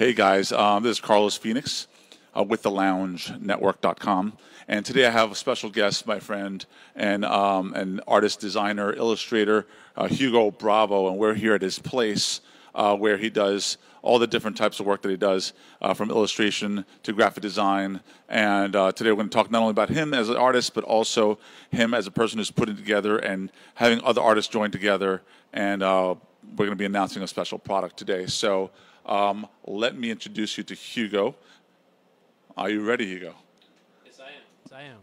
Hey guys, um, this is Carlos Phoenix uh, with the loungenetwork.com. And today I have a special guest, my friend, and um, an artist, designer, illustrator, uh, Hugo Bravo. And we're here at his place uh, where he does all the different types of work that he does, uh, from illustration to graphic design. And uh, today we're going to talk not only about him as an artist, but also him as a person who's putting together and having other artists join together. And uh, we're going to be announcing a special product today. So um, let me introduce you to Hugo. Are you ready, Hugo? Yes, I am. Yes, I am.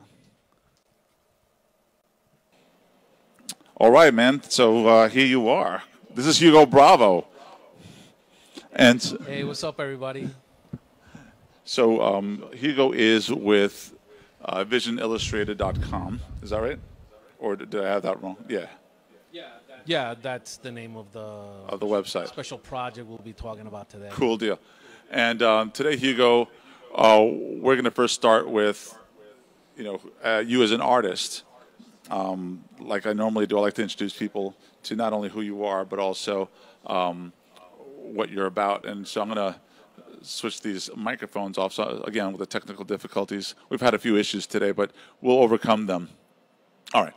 All right, man. So uh, here you are. This is Hugo Bravo. And Hey, what's up, everybody? so um, Hugo is with uh, visionillustrated.com. Is that right? Or did I have that wrong? Yeah, Yeah, that's the name of the of the website. special project we'll be talking about today. Cool deal. And um, today, Hugo, uh, we're going to first start with, you know, uh, you as an artist. Um, like I normally do, I like to introduce people to not only who you are, but also um, what you're about. And so I'm going to switch these microphones off. So again, with the technical difficulties, we've had a few issues today, but we'll overcome them. All right.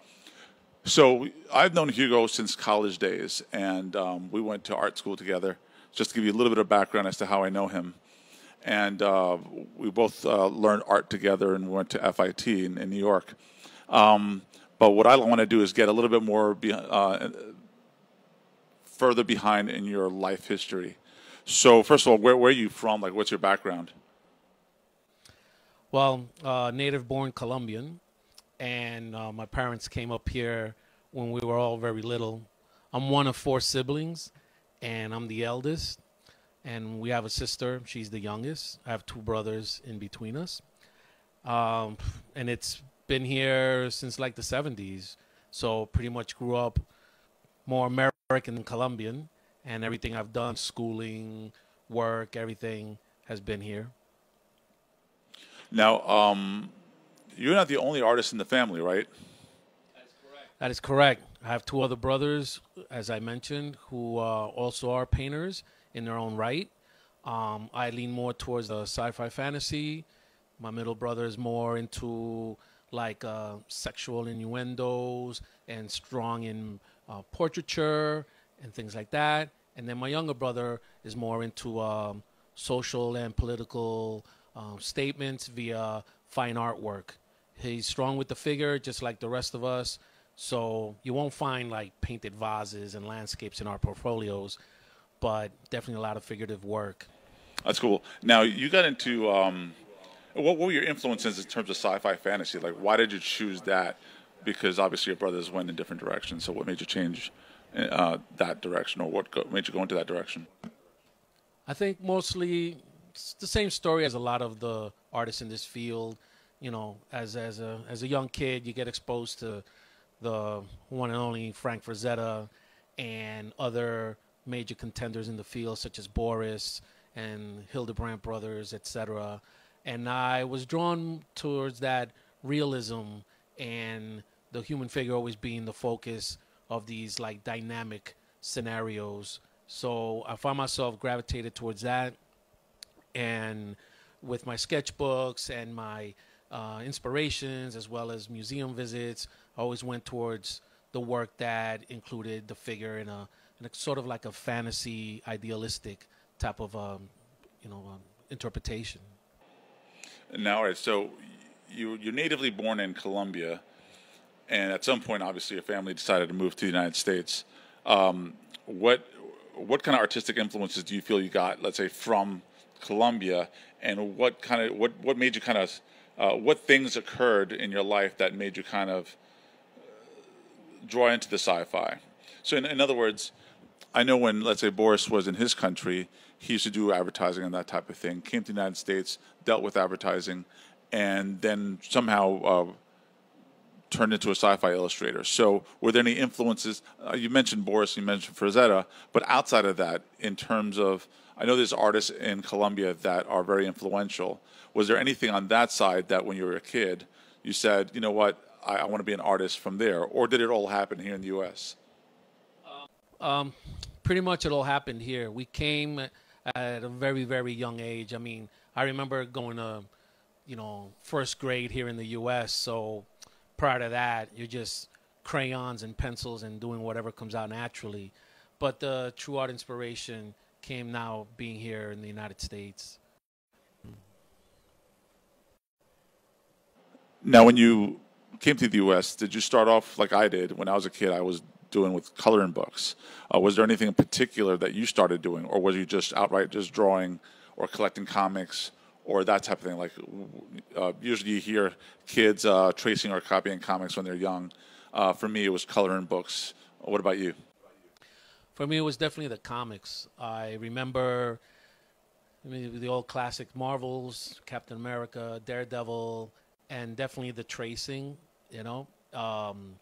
So I've known Hugo since college days, and um, we went to art school together. Just to give you a little bit of background as to how I know him, and uh, we both uh, learned art together and we went to FIT in, in New York. Um, but what I want to do is get a little bit more be, uh, further behind in your life history. So first of all, where, where are you from? Like, what's your background? Well, uh, native born Colombian, and uh, my parents came up here when we were all very little. I'm one of four siblings, and I'm the eldest. And we have a sister, she's the youngest. I have two brothers in between us. Um, and it's been here since like the 70s. So pretty much grew up more American than Colombian. And everything I've done, schooling, work, everything has been here. Now, um, you're not the only artist in the family, right? That is correct. I have two other brothers, as I mentioned, who uh, also are painters in their own right. Um, I lean more towards the sci-fi fantasy. My middle brother is more into like uh, sexual innuendos and strong in uh, portraiture and things like that. And then my younger brother is more into um, social and political um, statements via fine artwork. He's strong with the figure, just like the rest of us. So you won't find like painted vases and landscapes in our portfolios, but definitely a lot of figurative work. That's cool. Now you got into um, what, what were your influences in terms of sci-fi fantasy? Like, why did you choose that? Because obviously your brothers went in different directions. So what made you change uh, that direction, or what go, made you go into that direction? I think mostly it's the same story as a lot of the artists in this field. You know, as as a as a young kid, you get exposed to the one and only Frank Frazetta and other major contenders in the field, such as Boris and Hildebrandt Brothers, etc. And I was drawn towards that realism and the human figure always being the focus of these like dynamic scenarios. So I found myself gravitated towards that, and with my sketchbooks and my uh, inspirations as well as museum visits, always went towards the work that included the figure in a, in a sort of like a fantasy, idealistic type of um, you know um, interpretation. Now, all right. So you you're natively born in Colombia, and at some point, obviously, your family decided to move to the United States. Um, what what kind of artistic influences do you feel you got, let's say, from Colombia, and what kind of what what made you kind of uh, what things occurred in your life that made you kind of draw into the sci-fi? So, in, in other words, I know when let's say Boris was in his country, he used to do advertising and that type of thing. Came to the United States, dealt with advertising, and then somehow. Uh, turned into a sci-fi illustrator. So, were there any influences? Uh, you mentioned Boris, you mentioned Frazetta, but outside of that, in terms of, I know there's artists in Colombia that are very influential. Was there anything on that side that, when you were a kid, you said, you know what, I, I want to be an artist from there, or did it all happen here in the U.S.? Um, pretty much it all happened here. We came at a very very young age. I mean, I remember going to you know first grade here in the U.S. So prior to that, you're just crayons and pencils and doing whatever comes out naturally. But the true art inspiration came now being here in the United States. Now, when you came to the U.S., did you start off like I did when I was a kid? I was doing with coloring books. Uh, was there anything in particular that you started doing, or was you just outright just drawing or collecting comics or that type of thing? Like uh, usually you hear kids uh, tracing or copying comics when they're young. Uh, for me, it was coloring books. What about you? For me, it was definitely the comics. I remember I mean, the old classic Marvels, Captain America, Daredevil, and definitely the tracing. You know, um,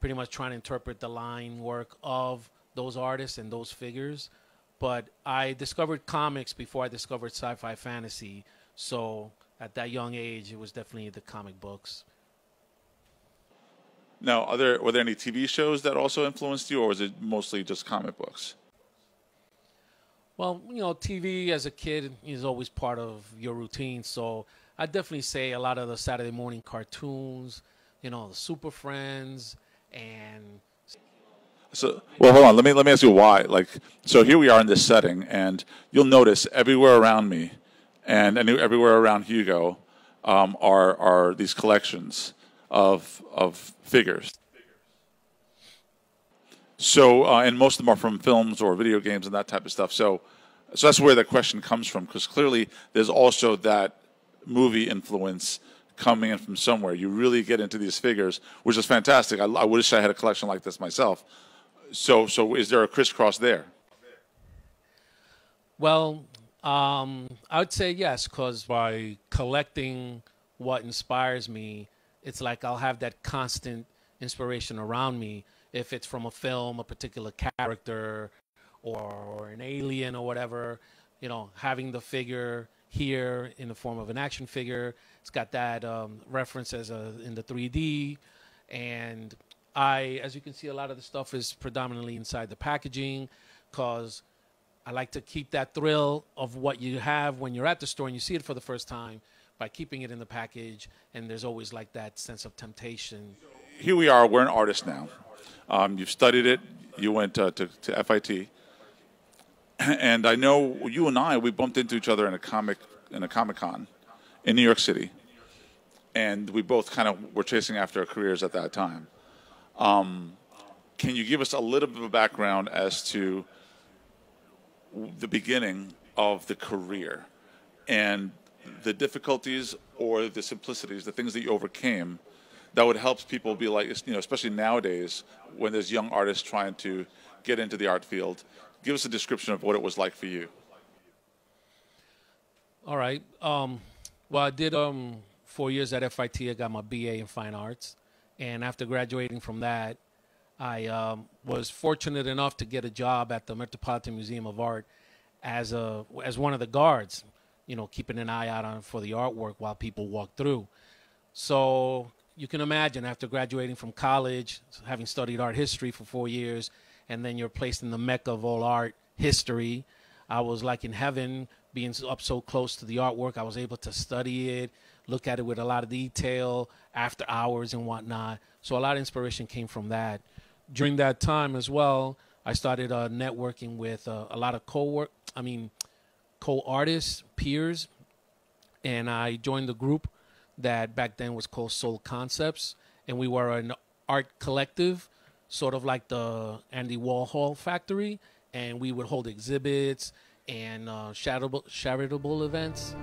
pretty much trying to interpret the line work of those artists and those figures. But I discovered comics before I discovered sci-fi fantasy. So at that young age, it was definitely the comic books. Now, are there were there any TV shows that also influenced you, or was it mostly just comic books? Well, you know, TV as a kid is always part of your routine. So I definitely say a lot of the Saturday morning cartoons, you know, the Super Friends, and so well hold on let me let me ask you why like so here we are in this setting and you'll notice everywhere around me and everywhere around hugo um, are are these collections of of figures so uh, and most of them are from films or video games and that type of stuff so so that's where the question comes from because clearly there's also that movie influence coming in from somewhere. You really get into these figures, which is fantastic. I, I wish I had a collection like this myself. So, so is there a crisscross there? Well, um, I would say yes, because by collecting what inspires me, it's like I'll have that constant inspiration around me. If it's from a film, a particular character, or, or an alien or whatever, you know, having the figure here in the form of an action figure. It's got that um, reference as a, in the 3D. And I, as you can see, a lot of the stuff is predominantly inside the packaging because I like to keep that thrill of what you have when you're at the store and you see it for the first time by keeping it in the package. And there's always like that sense of temptation. Here we are, we're an artist now. Um, you've studied it, you went uh, to, to FIT and I know you and I we bumped into each other in a comic in a comic con in New York City, and we both kind of were chasing after our careers at that time. Um, can you give us a little bit of a background as to the beginning of the career and the difficulties or the simplicities, the things that you overcame that would help people be like, you know, especially nowadays when there's young artists trying to get into the art field give us a description of what it was like for you. All right. Um, well, I did um, four years at FIT. I got my BA in fine arts, and after graduating from that, I um, was fortunate enough to get a job at the Metropolitan Museum of Art as a as one of the guards. You know, keeping an eye out on for the artwork while people walk through. So you can imagine after graduating from college, having studied art history for four years, and then you're placed in the mecca of all art history. I was like in heaven, being up so close to the artwork. I was able to study it, look at it with a lot of detail after hours and whatnot. So a lot of inspiration came from that. During that time as well, I started uh, networking with uh, a lot of co-work. I mean, co-artists, peers, and I joined the group that back then was called Soul Concepts, and we were an art collective sort of like the Andy Warhol factory, and we would hold exhibits and uh, charitable, charitable events.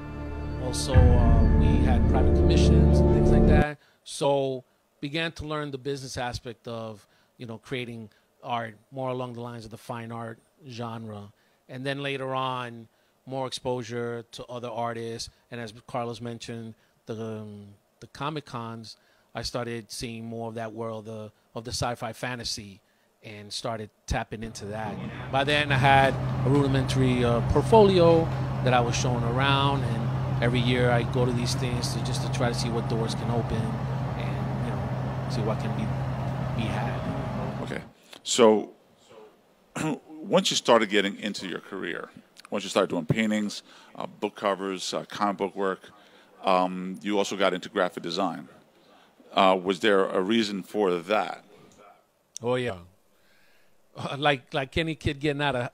Also, uh, we had private commissions and things like that. So, began to learn the business aspect of you know creating art more along the lines of the fine art genre, and then later on, more exposure to other artists, and as Carlos mentioned, the um, the comic cons I started seeing more of that world uh, of the sci-fi fantasy and started tapping into that. By then, I had a rudimentary uh, portfolio that I was showing around, and every year I go to these things to just to try to see what doors can open and you know see what can be be had. Okay, so once you started getting into your career, once you started doing paintings, uh, book covers, uh, comic book work, um, you also got into graphic design. Uh, was there a reason for that? Oh yeah, like like any kid getting out of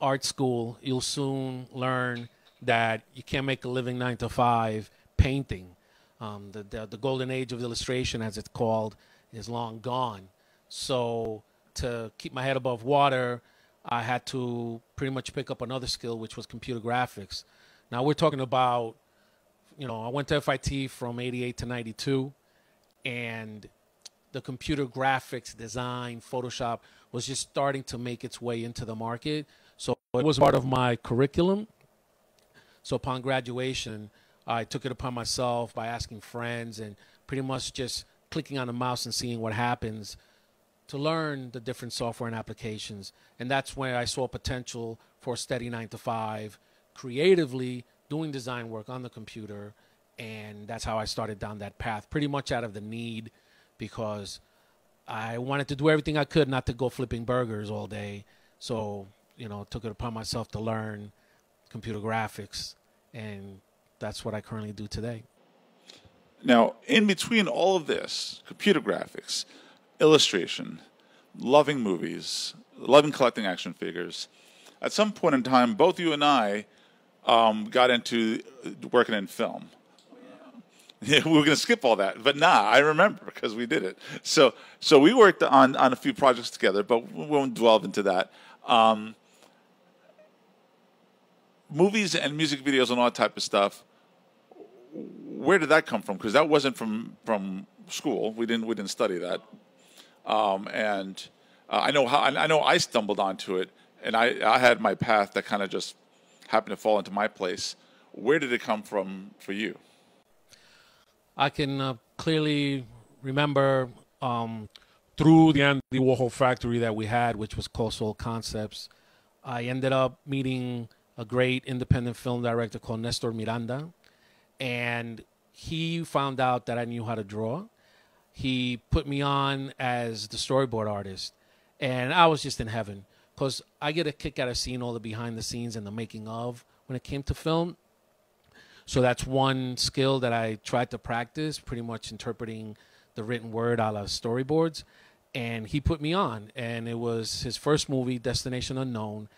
art school, you'll soon learn that you can't make a living nine to five painting. Um, the, the, the golden age of illustration, as it's called, is long gone. So to keep my head above water, I had to pretty much pick up another skill, which was computer graphics. Now we're talking about, you know, I went to FIT from 88 to 92, and the computer graphics design, Photoshop was just starting to make its way into the market. So it was part of my curriculum. So upon graduation, I took it upon myself by asking friends and pretty much just clicking on the mouse and seeing what happens to learn the different software and applications. And that's where I saw potential for steady nine to five, creatively doing design work on the computer. And that's how I started down that path, pretty much out of the need because I wanted to do everything I could not to go flipping burgers all day. So you know, took it upon myself to learn computer graphics, and that's what I currently do today. Now, in between all of this, computer graphics, illustration, loving movies, loving collecting action figures, at some point in time, both you and I um, got into working in film. Yeah, we were going to skip all that, but nah, I remember because we did it. So, so we worked on on a few projects together, but we won't delve into that. Um, movies and music videos and all that type of stuff. Where did that come from? Because that wasn't from from school. We didn't we didn't study that. Um, and uh, I know how I know I stumbled onto it, and I I had my path that kind of just happened to fall into my place. Where did it come from for you? I can uh, clearly remember um, through the Andy Warhol factory that we had, which was Soul Concepts. I ended up meeting a great independent film director called Nestor Miranda, and he found out that I knew how to draw. He put me on as the storyboard artist, and I was just in heaven because I get a kick out of seeing all the behind the scenes and the making of when it came to film. So that's one skill that I tried to practice, pretty much interpreting the written word a la storyboards. And he put me on, and it was his first movie, Destination Unknown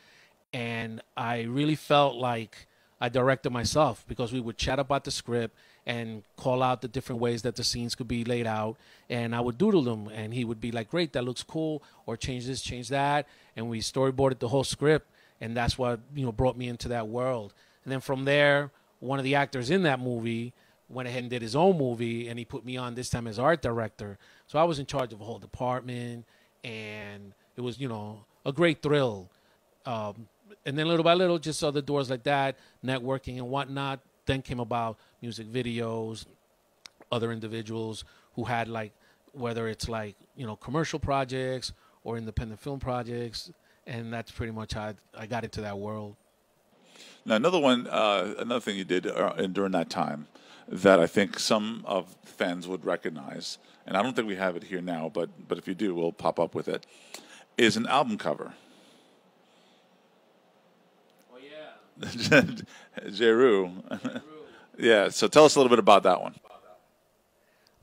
and I really felt like I directed myself because we would chat about the script and call out the different ways that the scenes could be laid out. And I would doodle them and he would be like great that looks cool or change this change that and we storyboarded the whole script and that's what you know brought me into that world. And then from there one of the actors in that movie went ahead and did his own movie and he put me on this time as art director. So I was in charge of a whole department and it was you know a great thrill. Um, and then little by little, just other doors like that, networking and whatnot. Then came about music videos, other individuals who had like, whether it's like you know commercial projects or independent film projects, and that's pretty much how I, got into that world. Now, another one, uh, another thing you did uh, during that time that I think some of fans would recognize, and I don't think we have it here now, but but if you do, we'll pop up with it. Is an album cover. Jeru. yeah. So tell us a little bit about that one.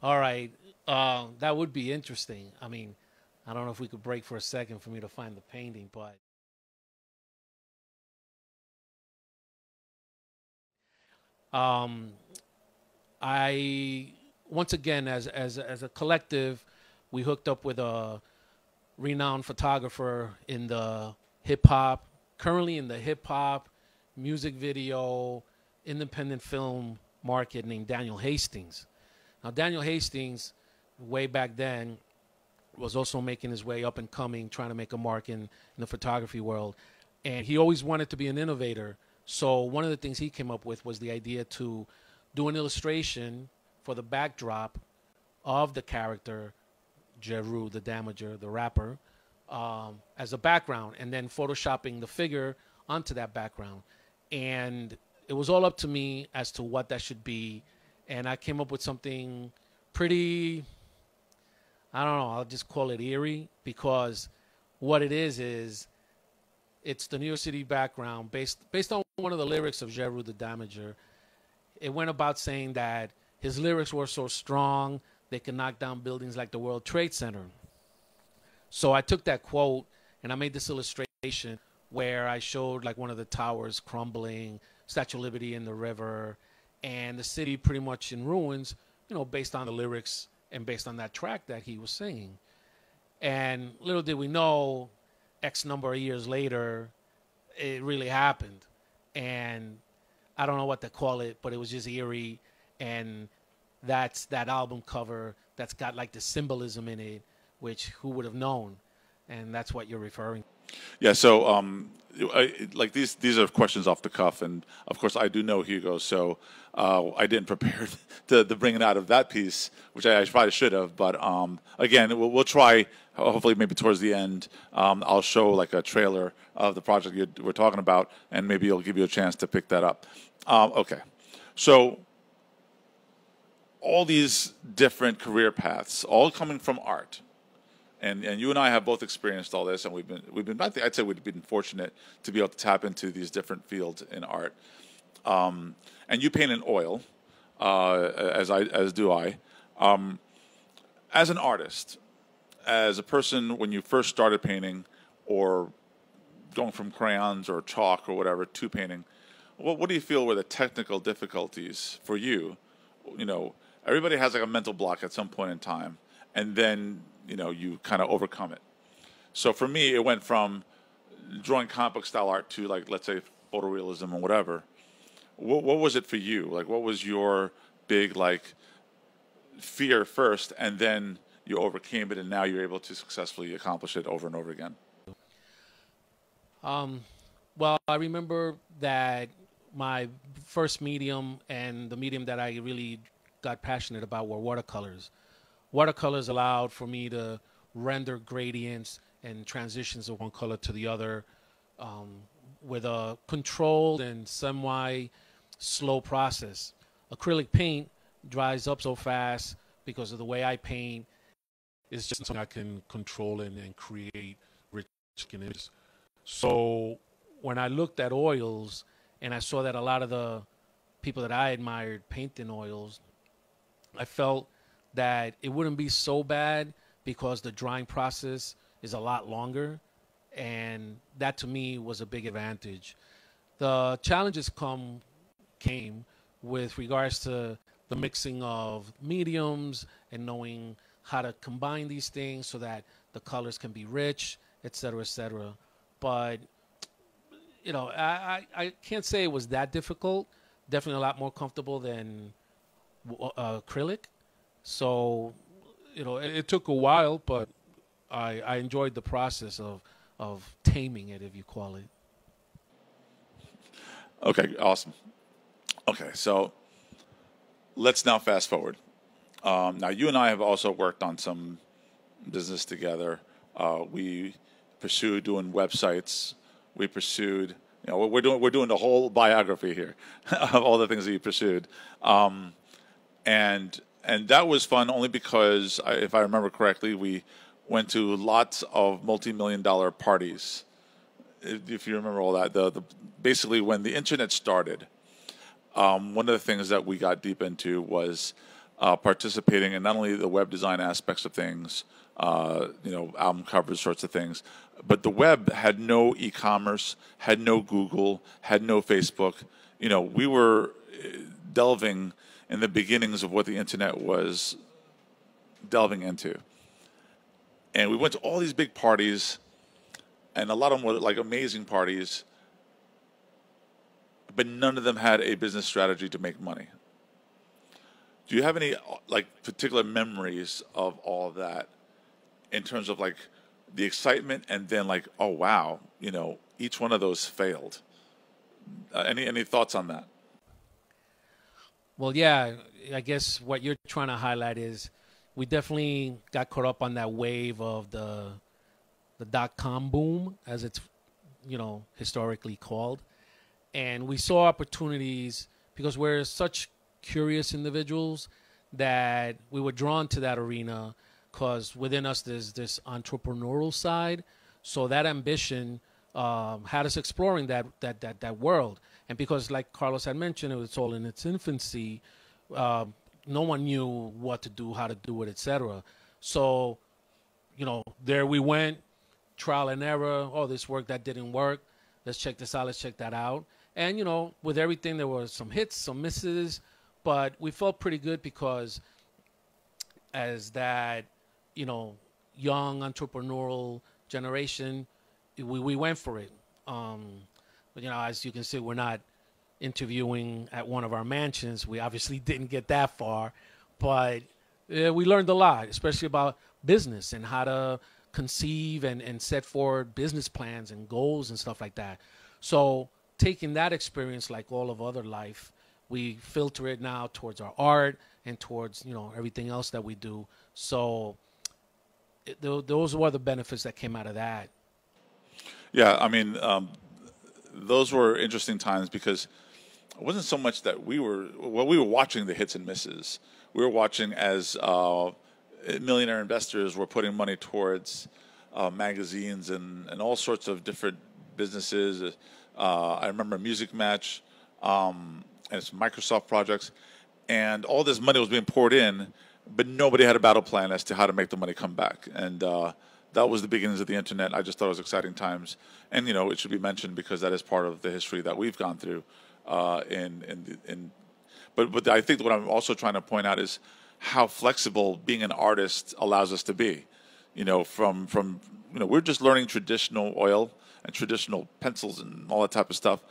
All right. Uh, that would be interesting. I mean, I don't know if we could break for a second for me to find the painting, but. Um, I once again, as as as a collective, we hooked up with a renowned photographer in the hip hop, currently in the hip hop music video, independent film market named Daniel Hastings. Now, Daniel Hastings, way back then, was also making his way up and coming, trying to make a mark in, in the photography world. And he always wanted to be an innovator. So, one of the things he came up with was the idea to do an illustration for the backdrop of the character, Jeru, the damager, the rapper, um, as a background, and then photoshopping the figure onto that background and it was all up to me as to what that should be and i came up with something pretty i don't know i'll just call it eerie because what it is is it's the New York City background based based on one of the lyrics of Jeru the Damager. It went about saying that his lyrics were so strong they could knock down buildings like the World Trade Center. So I took that quote and I made this illustration where I showed like one of the towers crumbling, Statue of Liberty in the river, and the city pretty much in ruins, you know, based on the lyrics and based on that track that he was singing. And little did we know, X number of years later, it really happened. And I don't know what to call it, but it was just eerie. And that's that album cover that's got like the symbolism in it, which who would have known? And that's what you're referring yeah. So, um, I, like these, these are questions off the cuff, and of course, I do know Hugo, so uh, I didn't prepare to, bring it out of that piece, which I, I probably should have. But um, again, we'll, we'll, try. Hopefully, maybe towards the end, um, I'll show like a trailer of the project you we're talking about, and maybe it'll give you a chance to pick that up. Um, okay, so all these different career paths, all coming from art and and you and I have both experienced all this, and we've been we've been I'd say we've been fortunate to be able to tap into these different fields in art. Um, and you paint in oil, uh, as I as do I. Um, as an artist, as a person, when you first started painting, or going from crayons or chalk or whatever to painting, what what do you feel were the technical difficulties for you? You know, everybody has like a mental block at some point in time, and then you know you kind of overcome it. So for me, it went from drawing comic book style art to like let's say photorealism or whatever. What, what was it for you? Like, what was your big like fear first, and then you overcame it, and now you're able to successfully accomplish it over and over again? Um, well, I remember that my first medium and the medium that I really got passionate about were watercolors watercolors allowed for me to render gradients and transitions of one color to the other um, with a controlled and semi slow process. Acrylic paint dries up so fast because of the way I paint. It's just something I can control and, and create rich images. So when I looked at oils and I saw that a lot of the people that I admired painting oils, I felt that it wouldn't be so bad because the drying process is a lot longer and that to me was a big advantage. The challenges come came with regards to the mixing of mediums and knowing how to combine these things so that the colors can be rich etc etc but you know I, I, I can't say it was that difficult. Definitely a lot more comfortable than uh, acrylic so, you know, it, it took a while, but I, I enjoyed the process of of taming it, if you call it. Okay, awesome. Okay, so let's now fast forward. Um, now, you and I have also worked on some business together. Uh, we pursued doing websites. We pursued, you know, we're doing we're doing the whole biography here of all the things that you pursued, um, and and that was fun only because, if I remember correctly, we went to lots of multi-million dollar parties. If you remember all that, the, the basically when the internet started, um, one of the things that we got deep into was uh, participating in not only the web design aspects of things, uh, you know, album covers, sorts of things, but the web had no e-commerce, had no Google, had no Facebook. You know, we were uh, delving in the beginnings of what the internet was delving into. And we went to all these big parties, and a lot of them were like amazing parties, but none of them had a business strategy to make money. Do you have any like particular memories of all of that in terms of like the excitement and then like oh wow, you know, each one of those failed. Uh, any any thoughts on that? Well, yeah, I guess what you're trying to highlight is we definitely got caught up on that wave of the the dot com boom, as it's you know historically called, and we saw opportunities because we're such curious individuals that we were drawn to that arena because within us there's this entrepreneurial side. So that ambition um, had us exploring that, that, that, that world. And because, like Carlos had mentioned, it was all in its infancy, uh, no one knew what to do, how to do it, etc. So, you know, there we went, trial and error. Oh, this work that didn't work. Let's check this out. Let's check that out. And you know, with everything, there were some hits, some misses, but we felt pretty good because as that, you know, young entrepreneurial generation, we, we went for it. Um, you know, as you can see, we're not interviewing at one of our mansions. We obviously didn't get that far, but we learned a lot, especially about business and how to conceive and, and set forward business plans and goals and stuff like that. So taking that experience, like all of other life, we filter it now towards our art and towards you know everything else that we do. So it, those were the benefits that came out of that. Yeah, I mean, um, those were interesting times because it wasn't so much that we were well, we were watching the hits and misses. We were watching as uh, millionaire investors were putting money towards uh, magazines and, and all sorts of different businesses. Uh, I remember Music Match um, and some Microsoft projects, and all this money was being poured in, but nobody had a battle plan as to how to make the money come back. And uh, that was the beginnings of the internet. I just thought it was exciting times, and you know it should be mentioned because that is part of the history that we've gone through. Uh, in in in, but but I think what I'm also trying to point out is how flexible being an artist allows us to be. You know, from from you know we're just learning traditional oil and traditional pencils and all that type of stuff,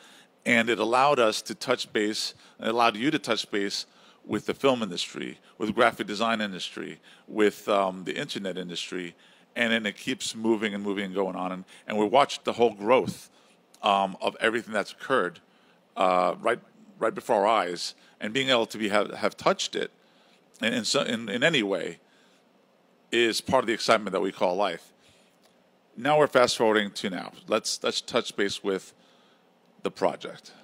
and it allowed us to touch base. It allowed you to touch base with the film industry, with graphic design industry, with um, the internet industry, and then it keeps moving and moving and going on. And, and we watched the whole growth um, of everything that's occurred uh, right right before our eyes, and being able to be have, have touched it in, in, so, in, in any way is part of the excitement that we call life. Now we're fast forwarding to now. Let's let's touch base with the project.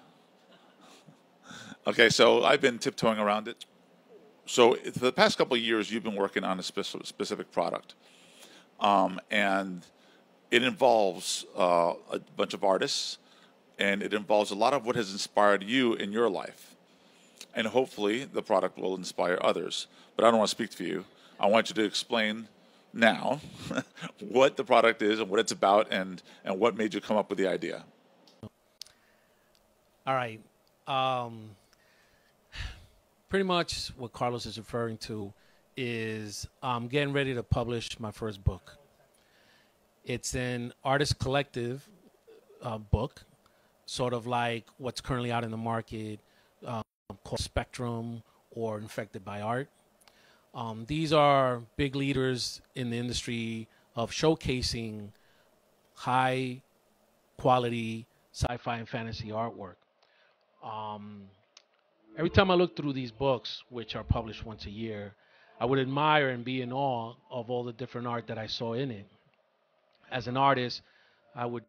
Okay, so I've been tiptoeing around it. So for the past couple of years, you've been working on a specific product, um, and it involves uh, a bunch of artists, and it involves a lot of what has inspired you in your life and hopefully the product will inspire others. But I don't want to speak for you. I want you to explain now what the product is and what it's about and, and what made you come up with the idea. All right. Um, pretty much what Carlos is referring to is I'm getting ready to publish my first book. It's an artist collective uh, book, sort of like what's currently out in the market called Spectrum or Infected by Art. Um, these are big leaders in the industry of showcasing high quality sci-fi and fantasy artwork. Um, every time I look through these books, which are published once a year, I would admire and be in awe of all the different art that I saw in it. As an artist, I would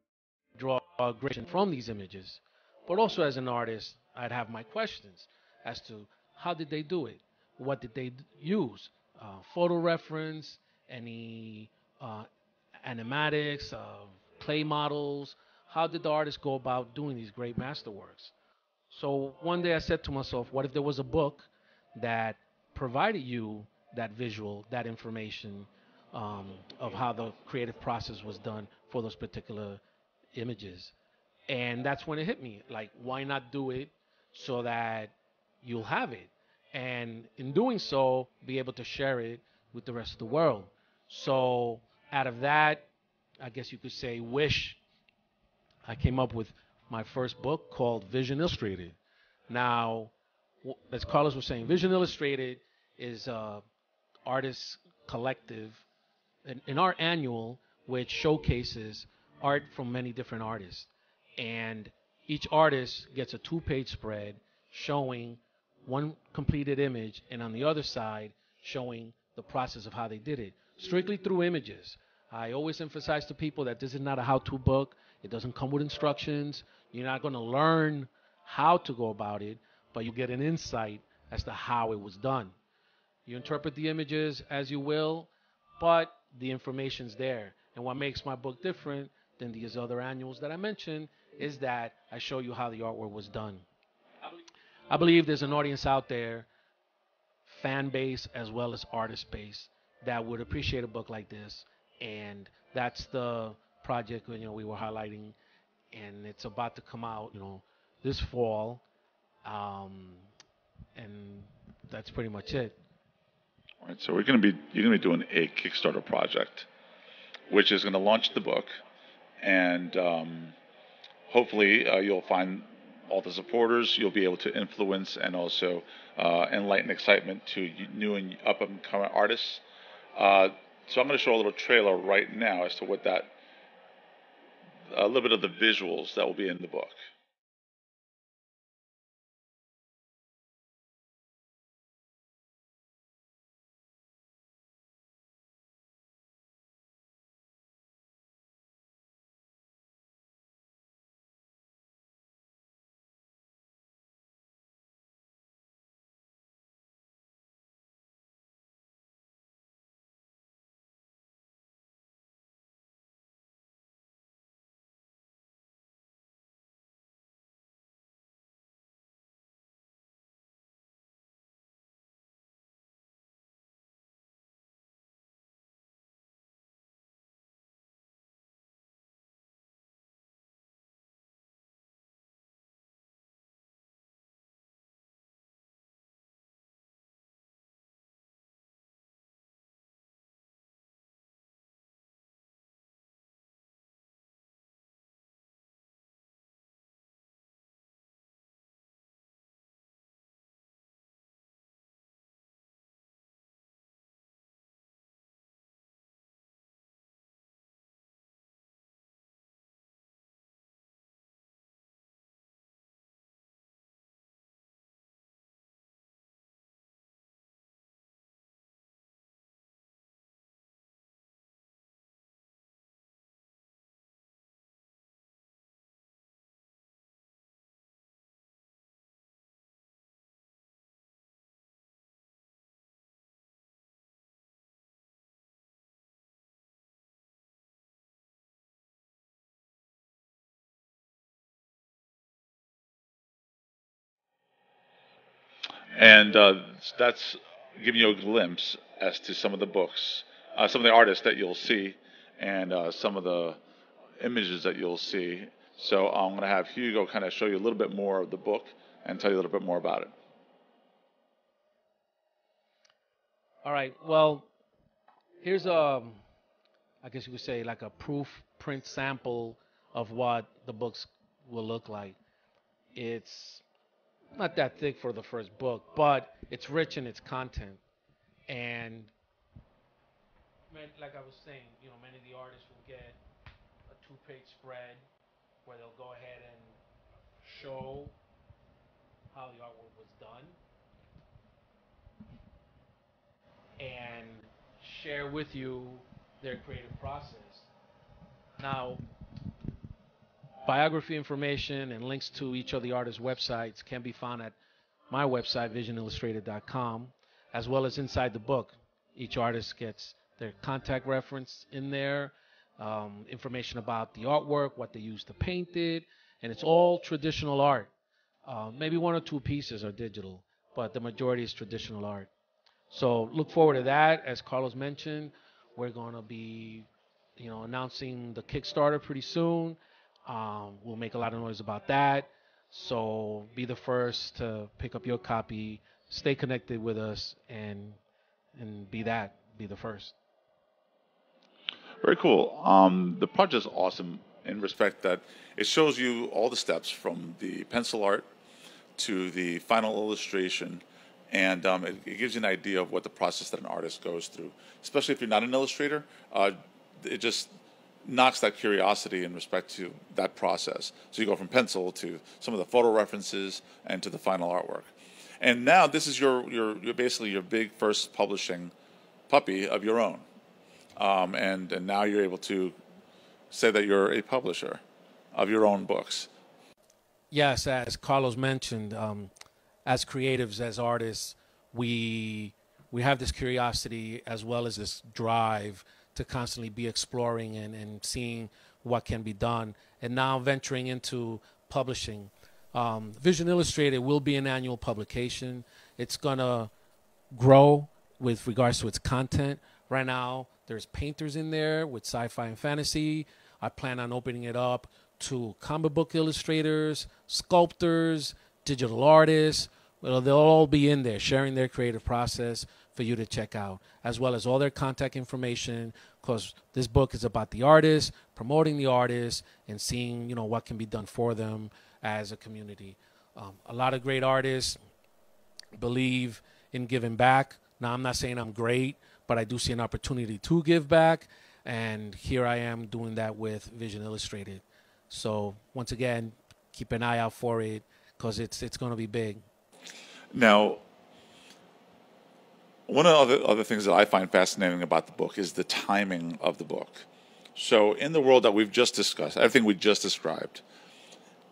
draw great from these images, but also as an artist, I'd have my questions as to how did they do it, what did they use, uh, photo reference, any uh, animatics, uh, clay models. How did the artist go about doing these great masterworks? So one day I said to myself, what if there was a book that provided you that visual, that information um, of how the creative process was done for those particular images? And that's when it hit me. Like, why not do it so that you'll have it. And in doing so, be able to share it with the rest of the world. So, out of that, I guess you could say, wish, I came up with my first book called Vision Illustrated. Now, as Carlos was saying, Vision Illustrated is a artist collective, in, an art annual which showcases art from many different artists. And each artist gets a two page spread showing one completed image, and on the other side, showing the process of how they did it, strictly through images. I always emphasize to people that this is not a how to book, it doesn't come with instructions. You're not going to learn how to go about it, but you get an insight as to how it was done. You interpret the images as you will, but the information's there. And what makes my book different than these other annuals that I mentioned is that I show you how the artwork was done. I believe there's an audience out there, fan base as well as artist base, that would appreciate a book like this, and that's the project you know we were highlighting, and it's about to come out you know this fall, um, and that's pretty much it. Right, so we're going to be you're going to be doing a Kickstarter project, which is going to launch the book, and um, hopefully uh, you'll find all the supporters. You'll be able to influence and also uh, enlighten excitement to new and up and coming artists. Uh, so I'm going to show a little trailer right now as to what that, a little bit of the visuals that will be in the book. And uh, that's giving you a glimpse as to some of the books, uh, some of the artists that you'll see, and uh, some of the images that you'll see. So I'm going to have Hugo kind of show you a little bit more of the book and tell you a little bit more about it. All right. Well, here's a, um, guess you could say like a proof print sample of what the books will look like. It's not that thick for the first book, but it's rich in its content. And like I was saying, you know, many of the artists will get a two-page spread where they'll go ahead and show how the artwork was done and share with you their creative process. Now, Biography information and links to each of the artists' websites can be found at my website, visionillustrated.com, as well as inside the book. Each artist gets their contact reference in there, um, information about the artwork, what they used to paint it, and it's all traditional art. Uh, maybe one or two pieces are digital, but the majority is traditional art. So look forward to that. As Carlos mentioned, we're going to be, you know, announcing the Kickstarter pretty soon. Um, we'll make a lot of noise about that. So be the first to pick up your copy. Stay connected with us and and be that. Be the first. Very cool. Um, the project is awesome in respect that it shows you all the steps from the pencil art to the final illustration, and um, it, it, gives you an idea of what the process that an artist goes through. Especially if you're not an illustrator, uh, it just knocks that curiosity in respect to that process. So you go from pencil to some of the photo references and to the final artwork. And now this is your your, your basically your big first publishing puppy of your own. Um, and and now you're able to say that you're a publisher of your own books. Yes, as Carlos mentioned, um, as creatives, as artists, we we have this curiosity as well as this drive to constantly be exploring and, and seeing what can be done. And now venturing into publishing. Um, Vision Illustrated will be an annual publication. It's going to grow with regards to its content. Right now, there's painters in there with sci fi and fantasy. I plan on opening it up to comic book illustrators, sculptors, digital artists. Well, they'll all be in there sharing their creative process for you to check out, as well as all their contact information. Because this book is about the artist, promoting the artist, and seeing you know what can be done for them as a community. Um, a lot of great artists believe in giving back. Now, I'm not saying I'm great, but I do see an opportunity to give back, and here I am doing that with Vision Illustrated. So once again, keep an eye out for it because it's it's going to be big. Now, one of the other, things that I find fascinating about the book is the timing of the book. So, in the world that we've just discussed, everything we just described,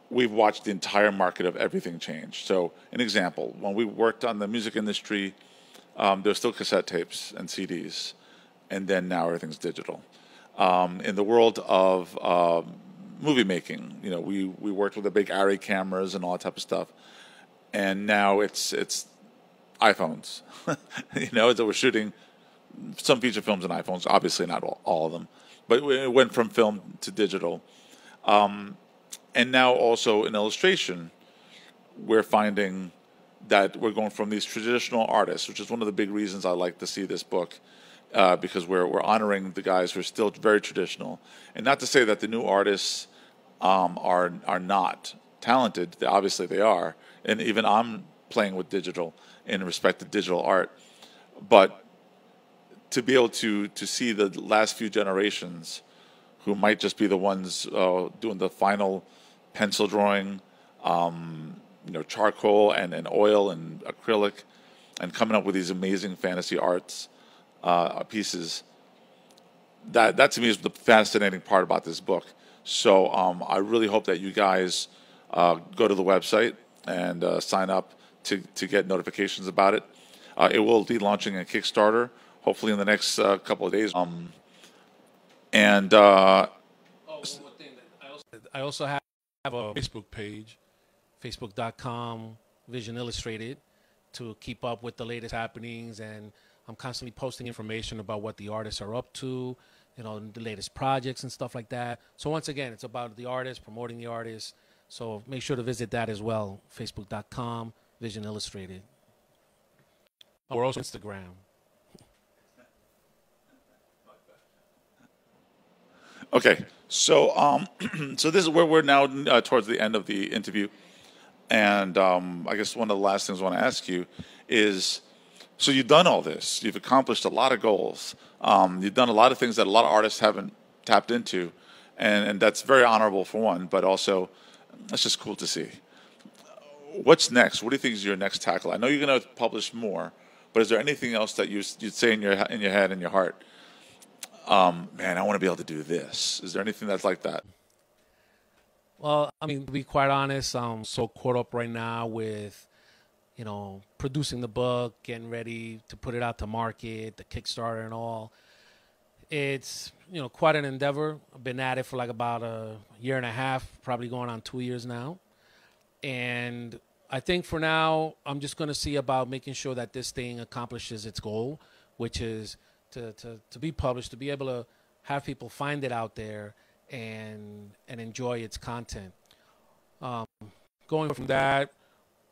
we've watched the entire market of everything change. So, an example: when we worked on the music industry, um, there were still cassette tapes and CDs, and then now everything's digital. Um, in the world of uh, movie making, you know, we we worked with the big Arri cameras and all that type of stuff, and now it's it's iPhones. you know, that we're shooting some feature films on iPhones. Obviously, not all, all of them, but it went from film to digital. Um, and now also in illustration, we're finding that we're going from these traditional artists, which is one of the big reasons I like to see this book, uh, because we're we're honoring the guys who are still very traditional, and not to say that the new artists um, are are not talented. Obviously, they are, and even I'm playing with digital in respect to digital art, but to be able to to see the last few generations, who might just be the ones uh, doing the final pencil drawing, um, you know, charcoal and, and oil and acrylic, and coming up with these amazing fantasy arts uh, pieces. That that to me is the fascinating part about this book. So um, I really hope that you guys uh, go to the website and uh, sign up to, to get notifications about it. Uh, it will be launching a Kickstarter, hopefully in the next uh, couple of days. Um, and uh, oh, I, also, I also have a Facebook page, facebook.com Vision Illustrated, to keep up with the latest happenings. And I'm constantly posting information about what the artists are up to, you know, the latest projects and stuff like that. So once again, it's about the artist, promoting the artist. So make sure to visit that as well, facebook.com Vision Illustrated. Or also Instagram. Okay, so um, so this is where we're now uh, towards the end of the interview, and um, I guess one of the last things I want to ask you is, so you've done all this, you've accomplished a lot of goals, um, you've done a lot of things that a lot of artists haven't tapped into, and and that's very honorable for one, but also, that's just cool to see what's next? What do you think is your next tackle? I know you're going to publish more, but is there anything else that you you'd say in your in your head in your heart? Um, man, I want to be able to do this. Is there anything that's like that? Well, I mean, to be quite honest, I'm so caught up right now with, you know, producing the book, getting ready to put it out to market, the Kickstarter and all. It's, you know, quite an endeavor. I've been at it for like about a year and a half, probably going on two years now and I think for now, I'm just going to see about making sure that this thing accomplishes its goal, which is to, to, to be published, to be able to have people find it out there and and enjoy its content. Um, going from that,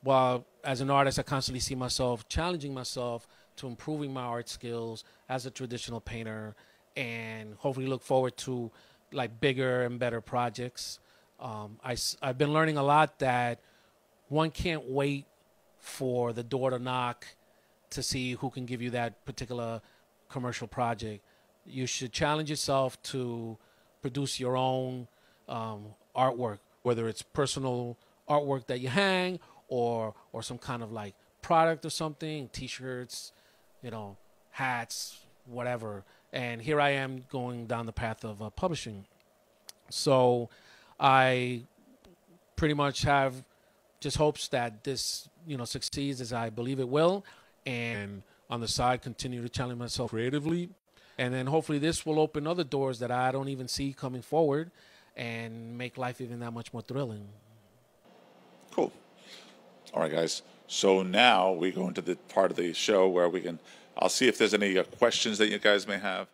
while as an artist, I constantly see myself challenging myself to improving my art skills as a traditional painter, and hopefully look forward to like bigger and better projects. Um, I, I've been learning a lot that one can't wait for the door to knock to see who can give you that particular commercial project. You should challenge yourself to produce your own um, artwork, whether it's personal artwork that you hang or or some kind of like product or something, t-shirts, you know, hats, whatever. And here I am going down the path of uh, publishing. So I pretty much have just hopes that this, you know, succeeds as I believe it will, and on the side continue to challenge myself creatively, and then hopefully this will open other doors that I don't even see coming forward. and make life even that much more thrilling. Cool. All right, guys. So now we go into the part of the show where we can. I'll see if there's any uh, questions that you guys may have.